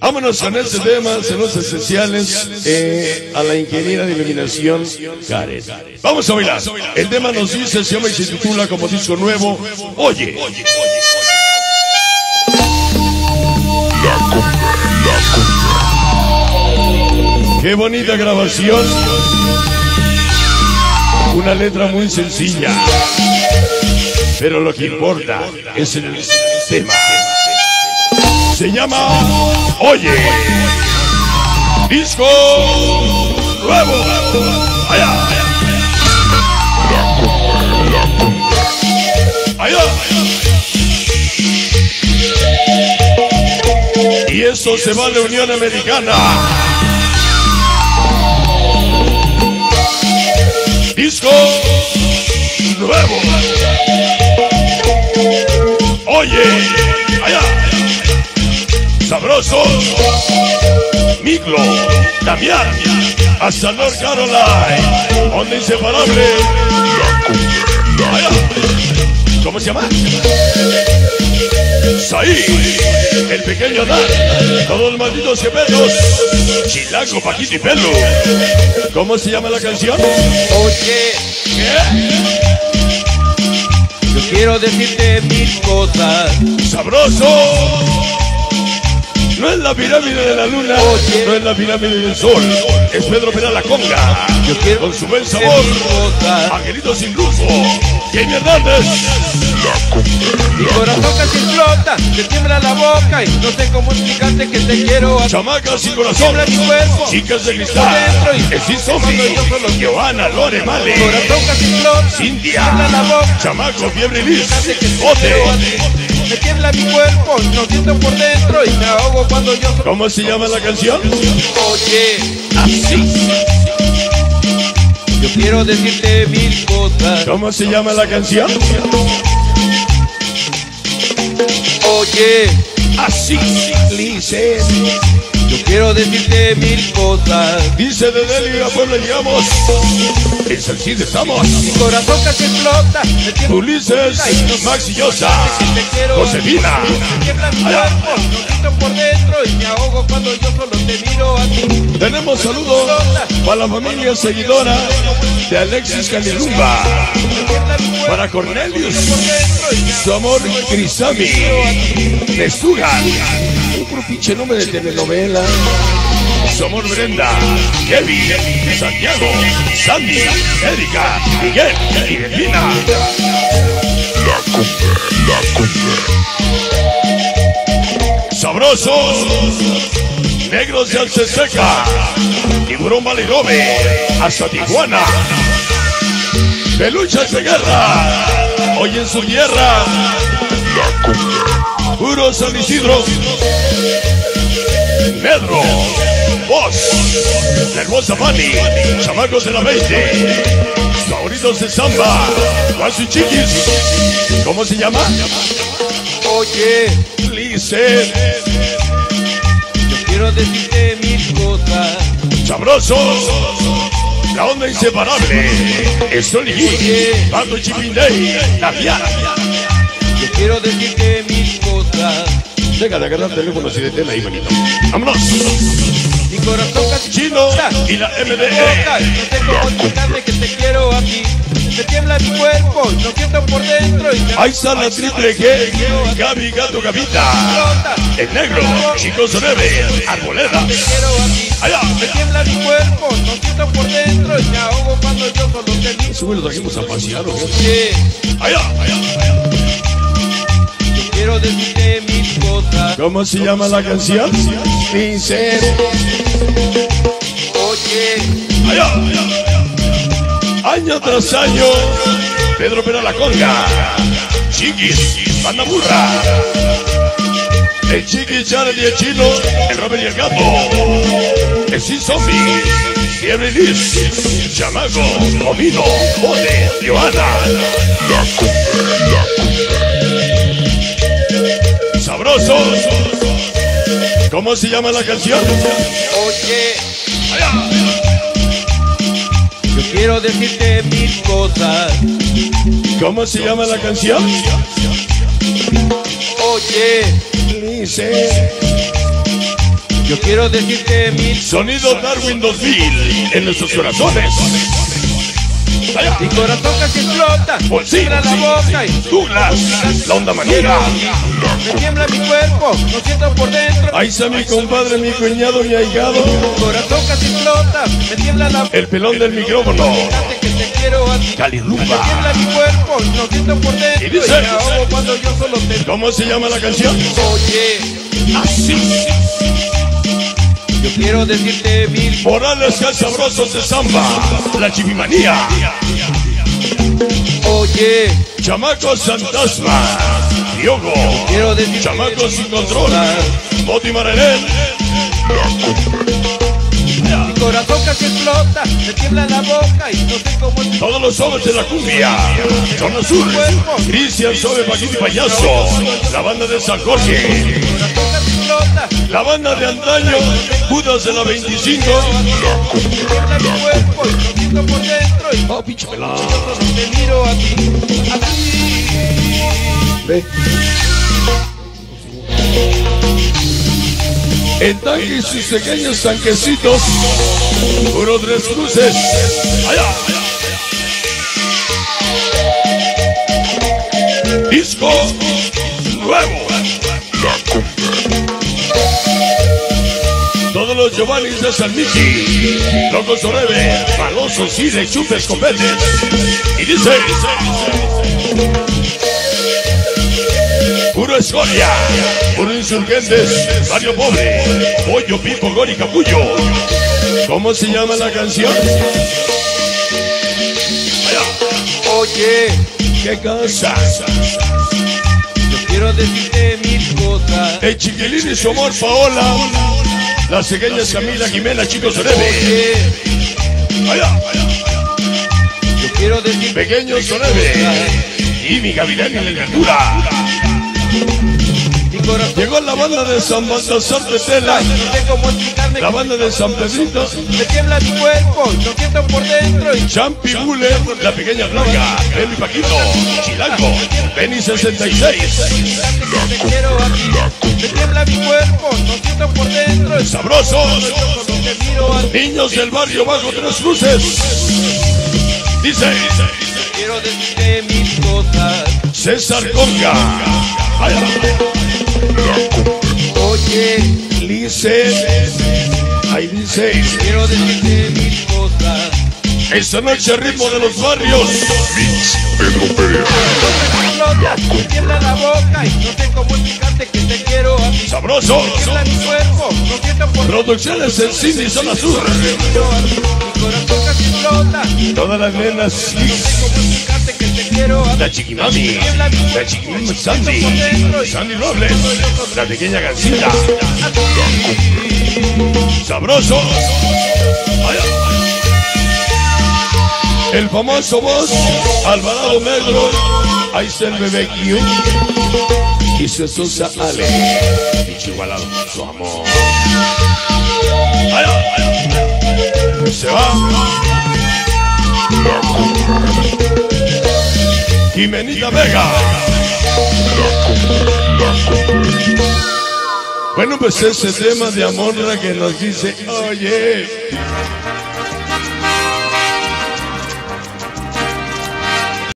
Vámonos con este tema, saludos esenciales eh, a la ingeniera de iluminación Karen. Vamos a bailar. El tema nos dice, se llama y se titula como disco nuevo, Oye. Qué bonita grabación. Una letra muy sencilla. Pero lo que importa es el tema. Se llama Oye. Disco nuevo. Allá. Allá. Y eso se va a la Unión Americana. Sabroso. Miclo, Damián, hasta North Carolina. Onda inseparable. ¿Cómo se llama? Saí, el pequeño Dan, todos los malditos gemelos, Chilango, Paquito y Pelo. ¿Cómo se llama la canción? Oye, ¿Qué? yo quiero decirte mil cosas. Sabroso. No es la pirámide de la luna, Oye. no es la pirámide del sol, es Pedro Pera la Conga. Yo quiero Con su buen sabor. Angelito sin rufo, Jamie Hernández. Mi corazón casi explota, te tiembla la boca y no sé cómo explicarte que te quiero a Chamacas sin corazón, Tiembla mi cuerpo. chicas de cristal, y- el solo- Johanna, Lore, Male, Mi corazón casi explota, Cintia, tiembla la boca. Chamaco, Fiebre que te Bote. Cuerpo, no siento por dentro y me ahogo cuando yo solo ¿Cómo se llama la canción? Oye, Así. yo quiero decirte mil cosas. ¿Cómo se llama la canción? Oye, Así. Lice. Yo quiero decirte mil cosas. Dice de Delhi a Puebla llegamos. En Salcid estamos. Mi corazón casi explota. Ulises, Maxi Llosa. Josefina. Me tiembla mi cuerpo, no siento por dentro y me ahogo cuando yo solo te miro a ti. Tenemos saludos para la familia seguidora de Alexis cuerpo Para Cornelius, su amor Nestugan, un puro pinche nombre de telenovela. Su amor Brenda, Kevin, Santiago, Sandy, Erika, Miguel y Delfina. Sabrosos, negros de Alceseca, tiburón Valerobe, hasta Tijuana. Peluchas de guerra, hoy en su tierra. Puro San Isidro. Pedro. Vos. La hermosa Fanny. Chamacos de la 20. Favoritos de samba. Y chiquis. ¿Cómo se llama? Oye, Lizeth. yo quiero decirte mil cosas. Sabrosos. La onda inseparable. Estoy G. Pato Chipindey. La fiara. Yo quiero decirte mil cosas. Deja de agarrar teléfonos y detén ahí, manito. Vámonos. Mi corazón casi Chino y la MDE. No cómo explicarte que te quiero a ti. Me tiembla mi cuerpo, no siento por dentro y Ahí está la triple G. Gaby Gato Gavita. El negro. Chico Sorebe. Arboleda. Te quiero a ti. Allá. Me tiembla mi cuerpo, no siento por dentro y me ahogo cuando yo solo te güey lo trajimos a pasear, ¿o qué? Oye, Allá, allá. yo ¿Cómo se llama la canción? Pincel. Oye, Allá, allá. Año tras año. Pedro Pera la Conga. Chiquis. Banda Burra. El Chiquis, Jared y el Chino. El Robert y el Gato. El Sin Zombie. Fiebre Liz. Chamaco. Comino. Bote. Johanna. Sabrosos. ¿Cómo se llama la canción? oye, yo quiero decirte mil cosas. ¿Cómo se llama la canción? Oye, Dice. Yo quiero decirte mil Sonido Darwin 2000 en nuestros corazones. Mi corazón casi explota, tiembla la boca y Douglas, la onda manera. me tiembla mi cuerpo, lo siento por dentro. Ahí está mi compadre, mi cuñado, mi ahijado. Mi corazón casi explota, me tiembla la boca. El pelón del micrófono. Fíjate que te quiero a ti. Me Calirumba. tiembla mi cuerpo, lo siento por dentro. Y dice- cuando yo solo te ¿Cómo se llama la canción? Oye, Así. Yo quiero decirte mil Morales sabrosos de samba. La chivimanía. Oye, Chamacos fantasma. Diogo. quiero decirte Chamacos sin control. Moti Marenel. mi corazón casi explota, me tiembla la boca y no sé cómo Todos los hombres de la cumbia. Zona Sur. Cristian Sobe Paquito y Payaso. La banda de San Jorge. La banda de antaño. Judas de la 25. me tiembla mi cuerpo y lo siento por dentro y Oh, pinche a ti. En tanque y sus pequeños tanquecitos. Puro tres cruces. Allá. Disco Giovannis de San Miki, Locos Orebe, Malosos y de Chupes Copetes. Y dice, Puro escoria, puro insurgentes, barrio pobre, pollo, pipo, gori, capullo. ¿Cómo se llama la canción? Allá. Oye, ¿Qué cosa? yo quiero decirte mil cosas. El chiquilín y su amor Paola, las pequeñas Camila, Jimena, chicos Orebe. Oye, Allá. yo quiero decirte Pequeños Orebe. Y mi gavilán en la corazón Llegó la banda de San Baltasar de Tela, no la banda de San Pedrito, Me tiembla mi cuerpo, lo siento por dentro Champi Bule, la pequeña Blanca, Benny Paquito, Chilango, Benny 66, te quiero a ti. Me tiembla mi cuerpo, lo sabrosos, niños del barrio bajo tres luces. Dice Quiero decirte mil cosas. César Conga, Oye, Lice, ahí dice, quiero decirte mil cosas. esta noche ritmo de los barrios. Pedro Pérez, Explota, me tiembla la boca y no sé cómo explicarte que te quiero a ti. sabrosos, Me tiembla mi cuerpo, lo siento por producciones en cine y zona sur. Miro a ti. Mi corazón casi explota. No Todas las nenas, sé cómo explicarte que te quiero a la chiquimami, la chiquimami Sandy, Sandy Robles, la pequeña gancita, sabroso. El famoso voz, Alvarado Negro, ahí está el bebé Q y su esposa Ale, pinche igualado, su amor. Se va. Jimenita Vega. Bueno, pues ese tema de amor que nos dice, oye,